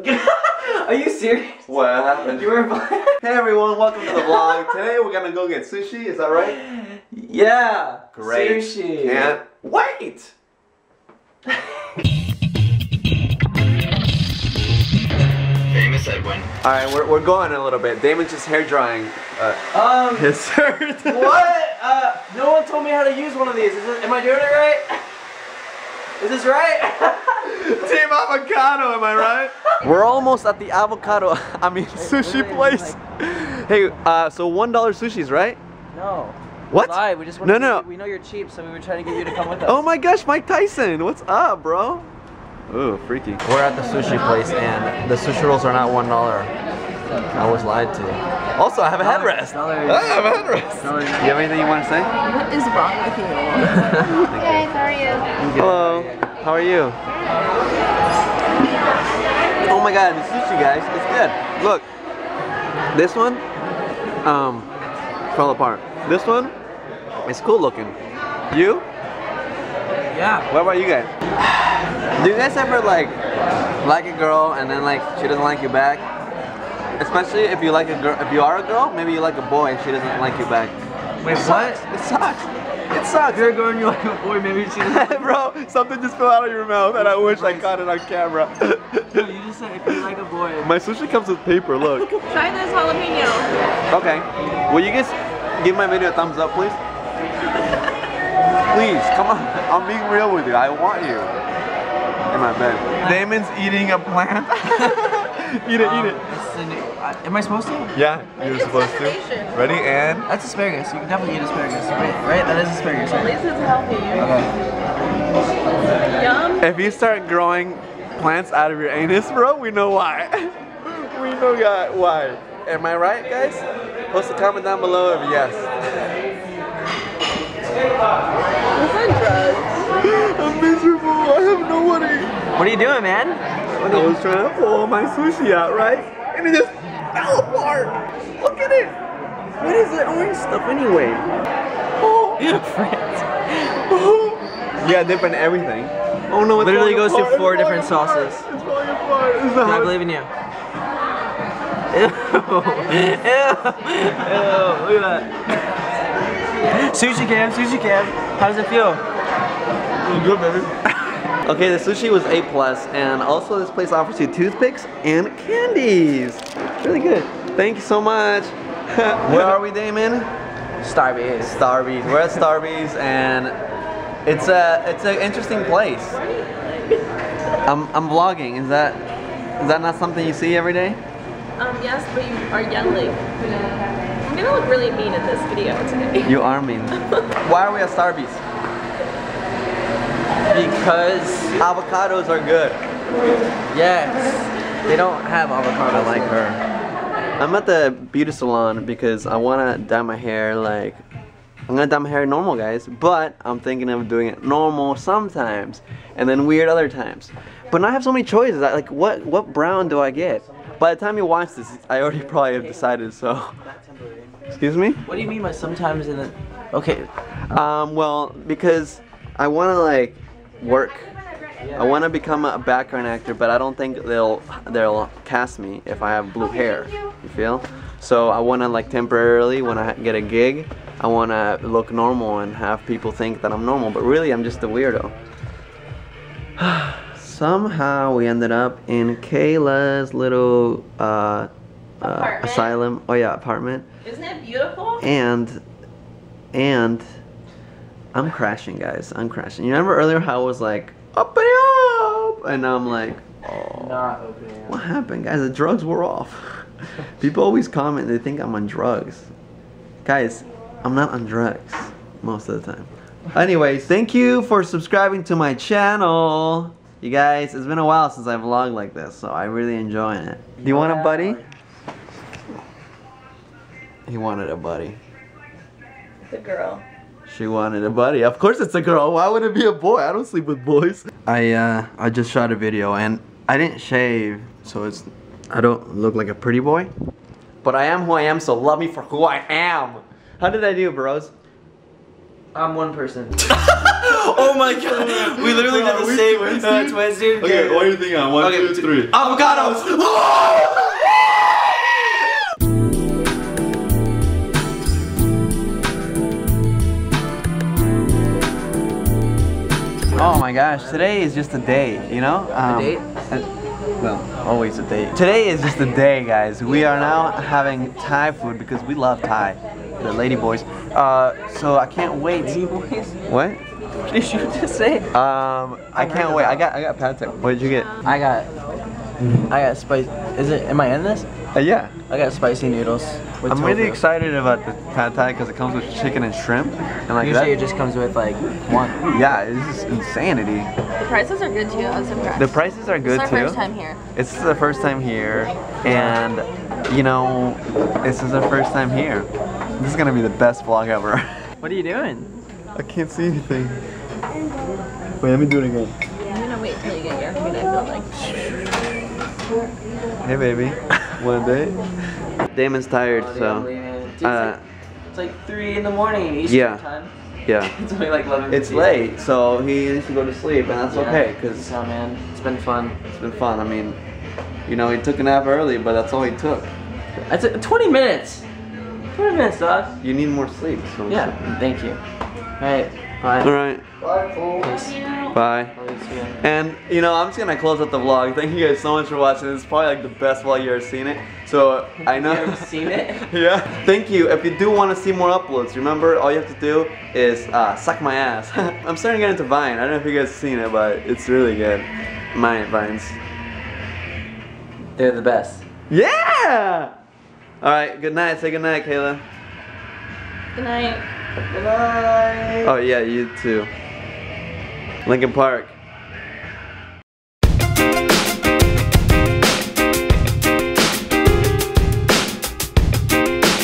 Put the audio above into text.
Are you serious? What happened? You were Hey everyone, welcome to the vlog. Today we're gonna go get sushi, is that right? Yeah. Great. Sushi. Can't wait! Famous Edwin. Alright, we're, we're going a little bit. Damon's just hair drying uh, Um. his shirt. What? Uh, no one told me how to use one of these. Is it, am I doing it right? Is this right? Team Avocado, am I right? We're almost at the avocado, I mean sushi wait, place. Hey, uh, so one dollar sushi's right? no. What? Lie. We just No, wanted no. To, we know you're cheap, so we were trying to get you to come with us. Oh my gosh, Mike Tyson, what's up, bro? Ooh, freaky. We're at the sushi place and the sushi rolls are not one dollar. I was lied to. Also, I have a headrest. Dollar- I have a headrest. dollar- You have anything you want to say? What is wrong with you? Hey, how are you? Hello. How are you? Oh my god, the sushi guys, it's good. Look, this one, um, fell apart. This one, it's cool looking. You? Yeah. What about you guys? Do you guys ever like like a girl and then like she doesn't like you back? Especially if you like a girl, if you are a girl, maybe you like a boy and she doesn't like you back. Wait, It what? sucks. It sucks. It sucks. If you're a girl and you like a boy, maybe she doesn't. Bro, something just fell out of your mouth and I wish I caught it on camera. No, you just said if you like a boy. My sushi comes with paper, look. Try this jalapeno. Okay. Will you guys give my video a thumbs up, please? Please, come on. I'm being real with you. I want you. In my bed. Damon's eating a plant. Eat it, Um, it's the new- uh, am I supposed to? Yeah, you're It's supposed to. Ready and That's asparagus. You can definitely eat asparagus. Right? Right? That is asparagus. At least it's healthy. Okay. Yum. if you start growing plants out of your anus, bro, we know why. we know why. Am I right, guys? Post a comment down below if yes. What's on drugs? I'm miserable. I have no money. What are you doing, man? I was trying to pull my sushi out, right? And it just fell apart. Look at it. What is that orange stuff anyway? Oh, France. oh. Yeah, dip in everything. Oh no, it's Literally goes through apart. four It's different sauces. It's falling apart. It's I not believe in you. Ew. Ew. Ew. Look at that. Sushi cam, sushi cam. How does it feel? good, baby. Okay, the sushi was A plus, and also this place offers you toothpicks and candies. Really good. Thank you so much. Where are we, Damon? Starbucks. Starbucks. We're at Starbucks, and it's a it's an interesting place. I'm I'm vlogging. Is that is that not something you see every day? Um, yes, but you are yelling. I'm gonna look really mean in this video today. You are mean. Why are we at Starbucks? Because Avocados are good. yes, they don't have avocado like her. I'm at the beauty salon because I want to dye my hair like I'm gonna dye my hair normal, guys. But I'm thinking of doing it normal sometimes, and then weird other times. But now I have so many choices. I, like, what what brown do I get? By the time you watch this, I already probably have decided. So, excuse me. What do you mean by sometimes in the? Okay. Um, well, because I want to like work. I want to become a background actor, but I don't think they'll they'll cast me if I have blue hair. You feel? So I want to like temporarily when I get a gig, I want to look normal and have people think that I'm normal, but really I'm just a weirdo. Somehow we ended up in Kayla's little uh, uh, asylum. Oh yeah, apartment. Isn't it beautiful? And and I'm crashing, guys. I'm crashing. You remember earlier how I was like up and up, and now I'm like, oh, Not opening. what happened, guys? The drugs were off. People always comment they think I'm on drugs. Guys, I'm not on drugs most of the time. Anyways, thank you for subscribing to my channel. You guys, it's been a while since I vlogged like this, so I'm really enjoying it. Do you want a buddy? He wanted a buddy. The girl. She wanted a buddy. Of course it's a girl. Why would it be a boy? I don't sleep with boys. I uh I just shot a video and I didn't shave, so it's I don't look like a pretty boy. But I am who I am, so love me for who I am. How did I do, bros? I'm one person. oh my god, we literally did the same uh, twins, dude. Okay, what are you thinking on? One, Okay, two, three. Avocados! my gosh, today is just a day, you know? Um, date? uh, well, always a date. Today is just a day, guys. We are now having Thai food because we love Thai, the lady boys. Uh, so I can't wait. Lady boys? What? What did you just say? Um, I can't wait. I got, I got pad thai. What did you get? I got, I got spice. Is it? Am I in this? Uh, yeah. I got spicy noodles. With I'm really excited about the pad thai because it comes with chicken and shrimp, and like Usually that. it just comes with like one. yeah, it's just insanity. The prices are good too. I was impressed. The prices are good too. it's too. our first time here. It's the first time here, and you know, this is the first time here. This is gonna be the best vlog ever. What are you doing? I can't see anything. Wait, let me do it again. I'm gonna wait till you get your food. I feel like. Hey, baby. One day. Damon's tired, Oh, so. I'm. Dude, it's, Uh, like, it's like three in the morning Eastern Yeah. time. yeah. It's only like 11. It's late, so he needs to go to sleep, and that's okay, because So man, it's been fun. it's been fun. I mean, you know, he took a nap early, but that's all he took. That's it. 20 minutes. 20 minutes, dog. You need more sleep. So Yeah. Thank you. All right. Bye. All right. Peace. Bye. I'll. And you know, I'm just gonna close out the vlog. Thank you guys so much for watching. It's probably like the best vlog you ever seen it. So I know. You ever seen it? yeah. Thank you. If you do want to see more uploads, remember all you have to do is uh, suck my ass. I'm starting to get into Vine. I don't know if you guys seen it, but it's really good. My Vines. They're the best. Yeah. All right. Good night. Say good night, Kayla. Good night. Oh yeah, you too. Lincoln Park.